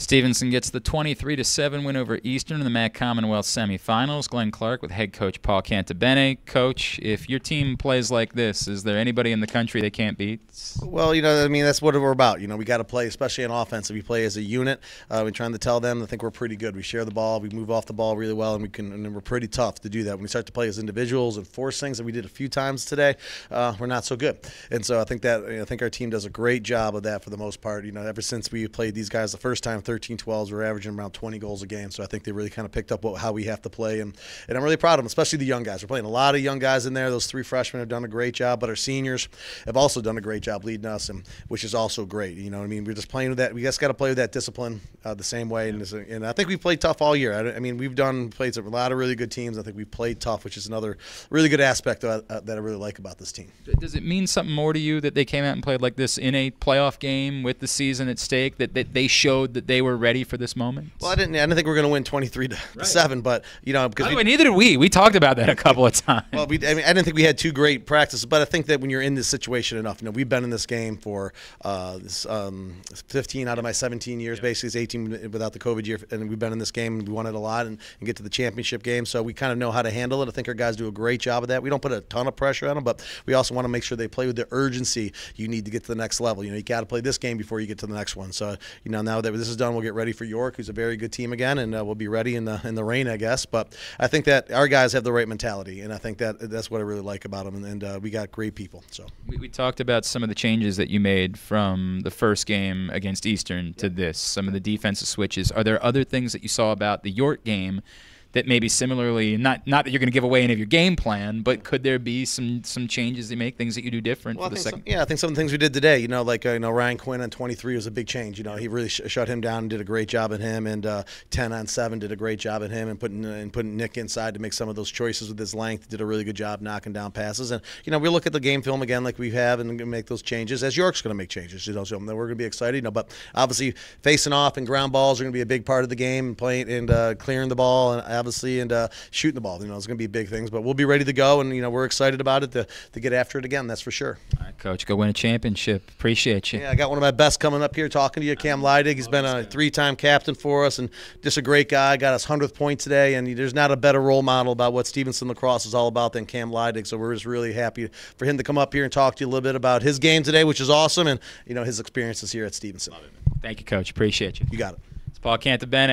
Stevenson gets the 23 to 7 win over Eastern in the MAC Commonwealth semifinals. Glenn Clark with head coach Paul Cantabene. Coach, if your team plays like this, is there anybody in the country they can't beat? Well, you know, I mean, that's what we're about. You know, we got to play, especially in offense. If we play as a unit, uh, we're trying to tell them. I think we're pretty good. We share the ball, we move off the ball really well, and we can. And we're pretty tough to do that. When we start to play as individuals and force things that we did a few times today, uh, we're not so good. And so I think that I think our team does a great job of that for the most part. You know, ever since we played these guys the first time, 13 12s, we're averaging around 20 goals a game. So I think they really kind of picked up what, how we have to play, and, and I'm really proud of them, especially the young guys. We're playing a lot of young guys in there. Those three freshmen have done a great job, but our seniors have also done a great job leading us, and which is also great. You know, what I mean, we're just playing with that. We just got to play with that discipline uh, the same way, and, and I think we've played tough all year. I, I mean, we've done played a lot of really good teams. I think we've played tough, which is another really good aspect of, uh, that I really like about this team. Does it mean something more to you that they came out and played like this in a playoff game with the season at stake? That, that they showed that they were ready for this moment? Well, I didn't. I didn't think we are going to win twenty three to right. seven, but you know, because we, neither did we. We talked about that a couple of times. Well, we, I mean, I didn't think we had two great practices, but I think that when you're in this situation enough, you know, we've been in this game for uh, this, um, 15 out of my 17 years, yeah. basically, it's 18 without the COVID year, and we've been in this game and we won it a lot and, and get to the championship game, so we kind of know how to handle it. I think our guys do a great job of that. We don't put a ton of pressure on them, but we also want to make sure they play with the urgency you need to get to the next level. You know, you got to play this game before you get to the next one. So, you know, now that this is done, we'll get ready for York, who's a very good team again, and uh, we'll be ready in the in the rain, I guess. But I think that our guys have the right mentality, and I think that that's what I really like about them. And, and uh, we got great people. So we, we, talked about some of the changes that you made from the first game against Eastern to this. Some of the defensive switches. Are there other things that you saw about the York game? That maybe similarly not not that you're going to give away any of your game plan, but could there be some some changes you make, things that you do different well, for the second? Some, yeah, I think some of the things we did today, you know, like uh, you know Ryan Quinn on 23 was a big change. You know, he really sh- shut him down and did a great job at him, and uh, 10 on seven did a great job at him, and putting uh, and putting Nick inside to make some of those choices with his length. Did a really good job knocking down passes, and you know we look at the game film again like we have and make those changes. As York's going to make changes, you know, so we're going to be excited. You know, but obviously facing off and ground balls are going to be a big part of the game, and playing and uh, clearing the ball, and obviously and uh, shooting the ball. You know, it's going to be big things, but we'll be ready to go, and you know, we're excited about it to, to get after it again. That's for sure. All right, coach, go win a championship. Appreciate you. Yeah, I got one of my best coming up here talking to you, Cam Leidig. He's been a three-time captain for us, and just a great guy. Got us hundredth point today, and there's not a better role model about what Stevenson lacrosse is all about than Cam Leidig. So we're just really happy for him to come up here and talk to you a little bit about his game today, which is awesome, and you know his experiences here at Stevenson. Thank you, coach. Appreciate you. You got it. It's Paul Cantabene.